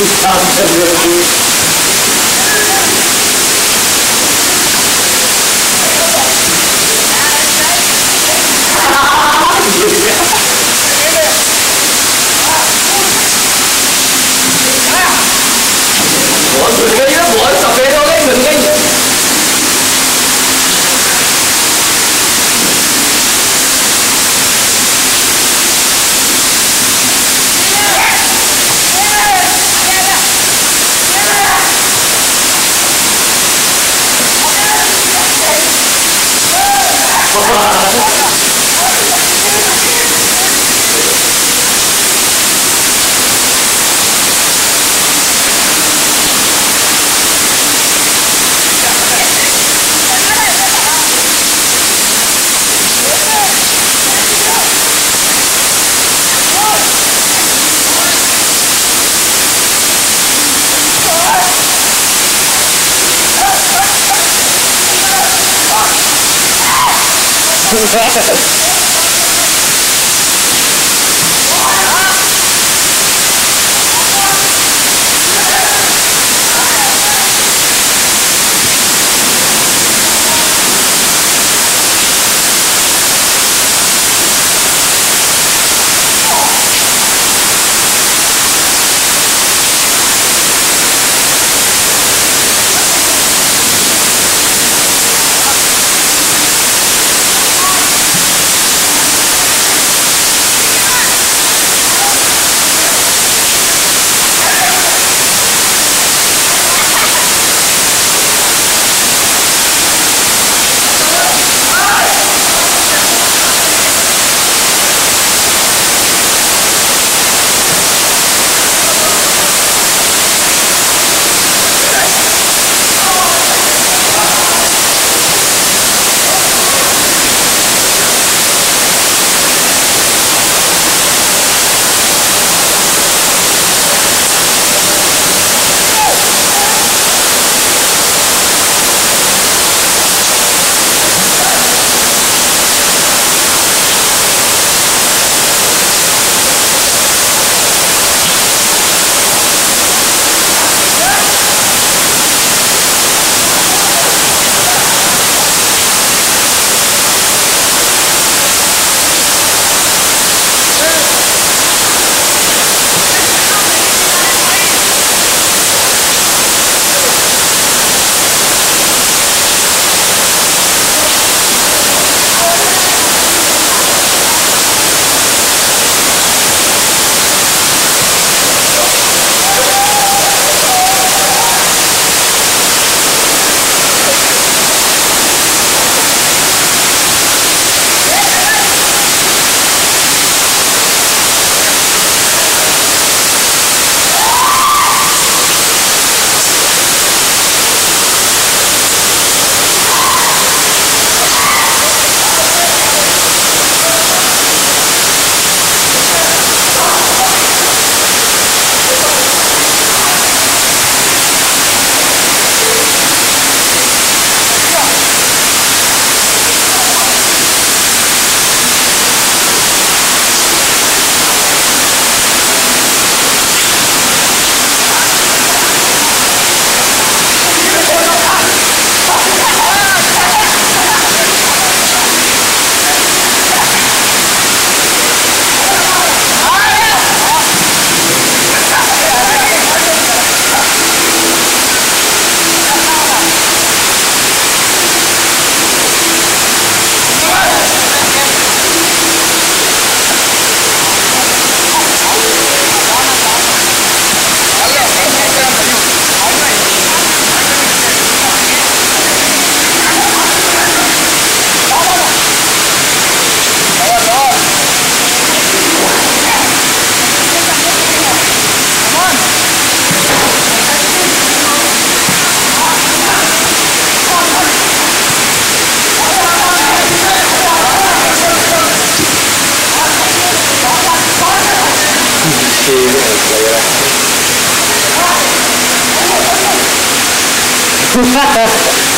Kutlandırıyoruz. Por favor, Yes. Ừ.